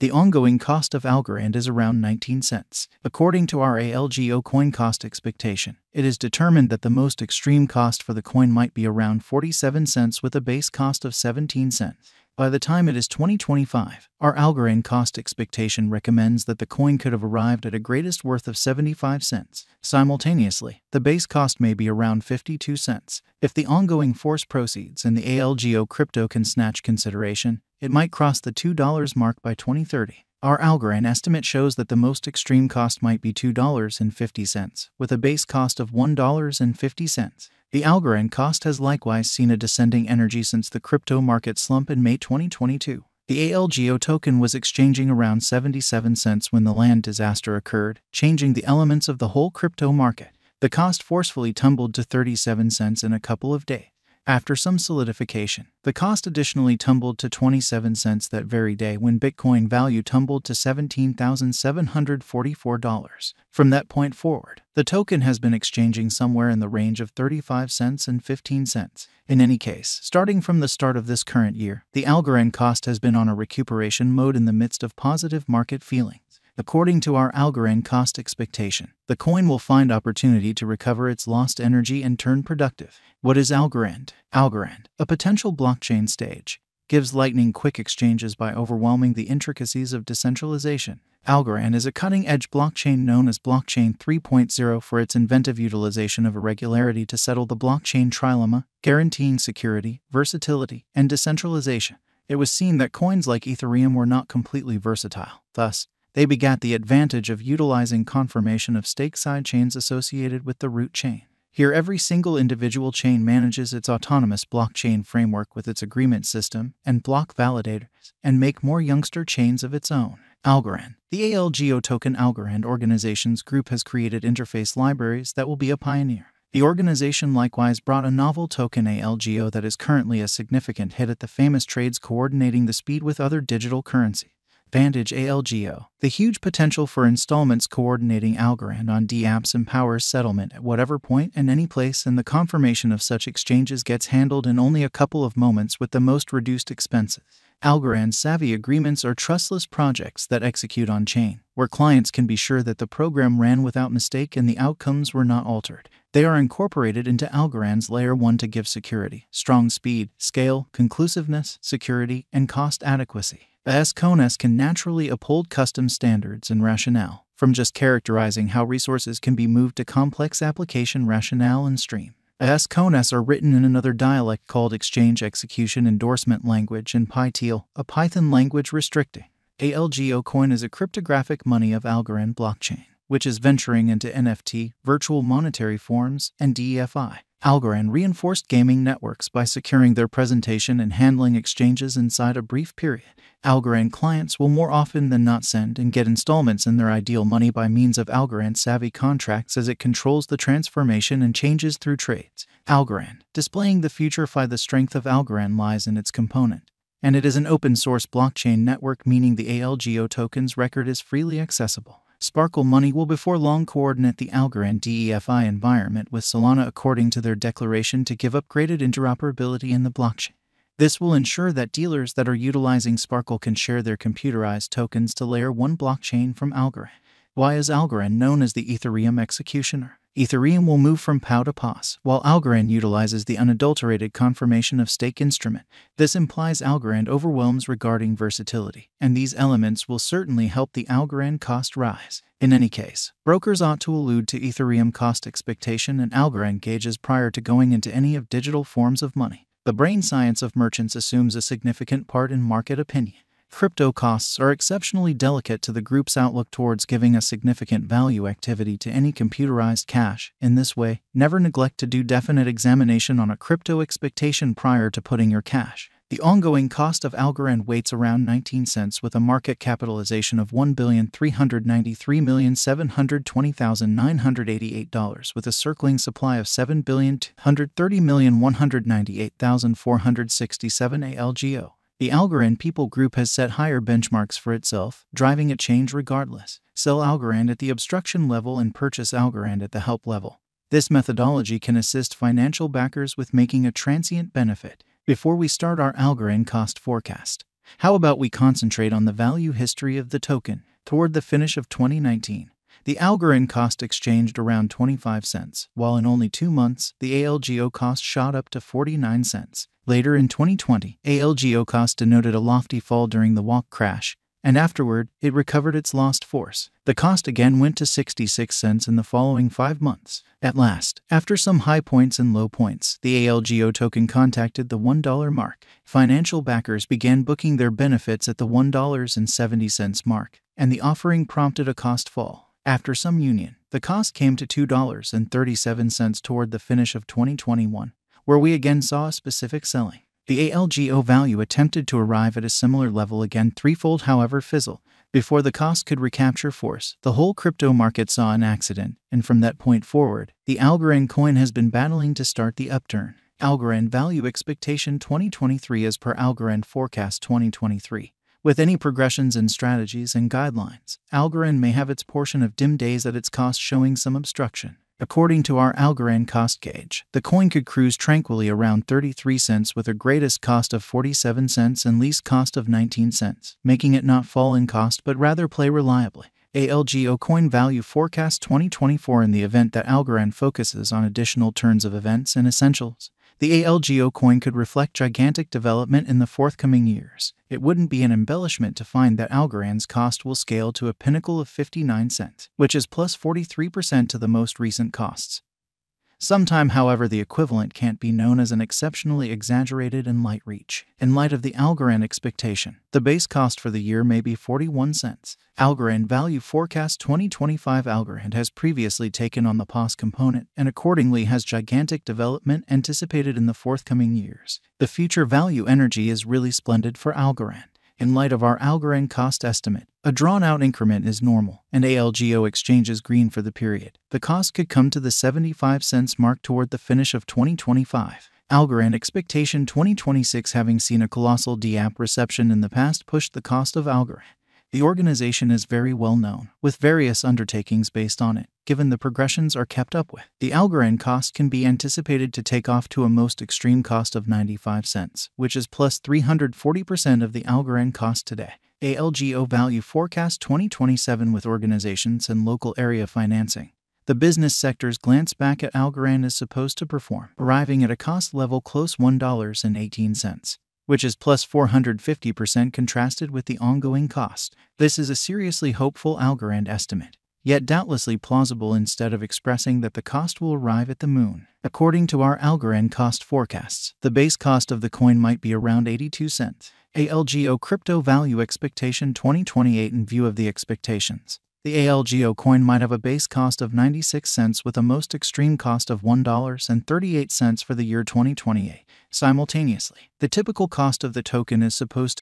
The ongoing cost of Algorand is around 19 cents. According to our ALGO coin cost expectation, it is determined that the most extreme cost for the coin might be around 47 cents with a base cost of 17 cents. By the time it is 2025, our Algorand cost expectation recommends that the coin could have arrived at a greatest worth of 75 cents. Simultaneously, the base cost may be around 52 cents. If the ongoing force proceeds and the ALGO crypto can snatch consideration, it might cross the $2 mark by 2030. Our Algorand estimate shows that the most extreme cost might be $2.50, with a base cost of $1.50. The Algorand cost has likewise seen a descending energy since the crypto market slump in May 2022. The ALGO token was exchanging around 77 cents when the land disaster occurred, changing the elements of the whole crypto market. The cost forcefully tumbled to 37 cents in a couple of days. After some solidification, the cost additionally tumbled to 27 cents that very day when Bitcoin value tumbled to $17,744. From that point forward, the token has been exchanging somewhere in the range of 35 cents and 15 cents. In any case, starting from the start of this current year, the Algorand cost has been on a recuperation mode in the midst of positive market feelings. According to our Algorand cost expectation, the coin will find opportunity to recover its lost energy and turn productive. What is Algorand? Algorand, a potential blockchain stage, gives lightning quick exchanges by overwhelming the intricacies of decentralization. Algorand is a cutting edge blockchain known as Blockchain 3.0 for its inventive utilization of irregularity to settle the blockchain trilemma, guaranteeing security, versatility, and decentralization. It was seen that coins like Ethereum were not completely versatile. Thus, they begat the advantage of utilizing confirmation of stake sidechains associated with the root chain. Here, every single individual chain manages its autonomous blockchain framework with its agreement system and block validators, and make more youngster chains of its own. Algorand. The ALGO Token Algorand Organizations Group has created interface libraries that will be a pioneer. The organization likewise brought a novel token ALGO that is currently a significant hit at the famous trades coordinating the speed with other digital currencies. Vantage ALGO. The huge potential for installments coordinating Algorand on dApps empowers settlement at whatever point and any place, and the confirmation of such exchanges gets handled in only a couple of moments with the most reduced expenses. Algorand savvy agreements are trustless projects that execute on chain, where clients can be sure that the program ran without mistake and the outcomes were not altered. They are incorporated into Algorand's Layer 1 to give security, strong speed, scale, conclusiveness, security, and cost adequacy. ASC1s can naturally uphold custom standards and rationale, from just characterizing how resources can be moved to complex application rationale and stream. ASC1s are written in another dialect called Exchange Execution Endorsement Language and PyTeal, a Python language restricting. ALGO coin is a cryptographic money of Algorand blockchain, which is venturing into NFT, virtual monetary forms, and DeFi. Algorand reinforced gaming networks by securing their presentation and handling exchanges inside a brief period. Algorand clients will more often than not send and get installments in their ideal money by means of Algorand savvy contracts as it controls the transformation and changes through trades. Algorand, displaying the future fi the strength of Algorand lies in its component. And it is an open source blockchain network, meaning the ALGO token's record is freely accessible. Sparkle Money will before long coordinate the Algorand DeFi environment with Solana according to their declaration to give upgraded interoperability in the blockchain. This will ensure that dealers that are utilizing Sparkle can share their computerized tokens to Layer 1 blockchain from Algorand. Why is Algorand known as the Ethereum executioner? Ethereum will move from POW to POS, while Algorand utilizes the unadulterated confirmation of stake instrument. This implies Algorand overwhelms regarding versatility, and these elements will certainly help the Algorand cost rise. In any case, brokers ought to allude to Ethereum cost expectation and Algorand gauges prior to going into any of digital forms of money. The brain science of merchants assumes a significant part in market opinion. Crypto costs are exceptionally delicate to the group's outlook towards giving a significant value activity to any computerized cash. In this way, never neglect to do definite examination on a crypto expectation prior to putting your cash. The ongoing cost of Algorand weights around 19 cents with a market capitalization of $1,393,720,988 with a circling supply of 7,230,198,467 ALGO. The Algorand People Group has set higher benchmarks for itself, driving a change regardless. Sell Algorand at the obstruction level and purchase Algorand at the help level. This methodology can assist financial backers with making a transient benefit. Before we start our Algorand cost forecast, How about we concentrate on the value history of the token? Toward the finish of 2019, the Algorand cost exchanged around 25 cents, while in only two months, the ALGO cost shot up to 49 cents. Later in 2020, ALGO cost denoted a lofty fall during the walk crash, and afterward, it recovered its lost force. The cost again went to 66 cents in the following five months. At last, after some high points and low points, the ALGO token contacted the $1 mark. Financial backers began booking their benefits at the $1.70 mark, and the offering prompted a cost fall. After some union, the cost came to $2.37 toward the finish of 2021, where we again saw a specific selling. The ALGO value attempted to arrive at a similar level again threefold, however, fizzle. Before the cost could recapture force, the whole crypto market saw an accident, and from that point forward, the Algorand coin has been battling to start the upturn. Algorand Value Expectation 2023 as per Algorand Forecast 2023. With any progressions in strategies and guidelines, Algorand may have its portion of dim days at its cost showing some obstruction. According to our Algorand cost gauge, the coin could cruise tranquilly around 33 cents with a greatest cost of 47 cents and least cost of 19 cents, making it not fall in cost but rather play reliably. ALGO Coin Value Forecast 2024 in the event that Algorand focuses on additional turns of events and essentials. The ALGO coin could reflect gigantic development in the forthcoming years. It wouldn't be an embellishment to find that Algorand's cost will scale to a pinnacle of 59 cents, which is plus 43% to the most recent costs. Sometime, however, the equivalent can't be known as an exceptionally exaggerated and light reach. In light of the Algorand expectation, the base cost for the year may be 41 cents. Algorand Value Forecast 2025 Algorand has previously taken on the POS component and accordingly has gigantic development anticipated in the forthcoming years. The future value energy is really splendid for Algorand. In light of our Algorand cost estimate, a drawn out increment is normal, and ALGO exchanges green for the period. The cost could come to the 75 cents mark toward the finish of 2025. Algorand Expectation 2026 having seen a colossal DApp reception in the past pushed the cost of Algorand. The organization is very well known, with various undertakings based on it. Given the progressions are kept up with, the Algorand cost can be anticipated to take off to a most extreme cost of 95 cents, which is plus 340% of the Algorand cost today. ALGO Value Forecast 2027 with organizations and local area financing. The business sector's glance back at Algorand is supposed to perform, arriving at a cost level close $1.18 which is plus 450% contrasted with the ongoing cost. This is a seriously hopeful Algorand estimate, yet doubtlessly plausible instead of expressing that the cost will arrive at the moon. According to our Algorand cost forecasts, the base cost of the coin might be around 82 cents. ALGO Crypto Value Expectation 2028 in view of the expectations. The ALGO coin might have a base cost of 96 cents with a most extreme cost of $1.38 for the year 2028. Simultaneously, the typical cost of the token is supposed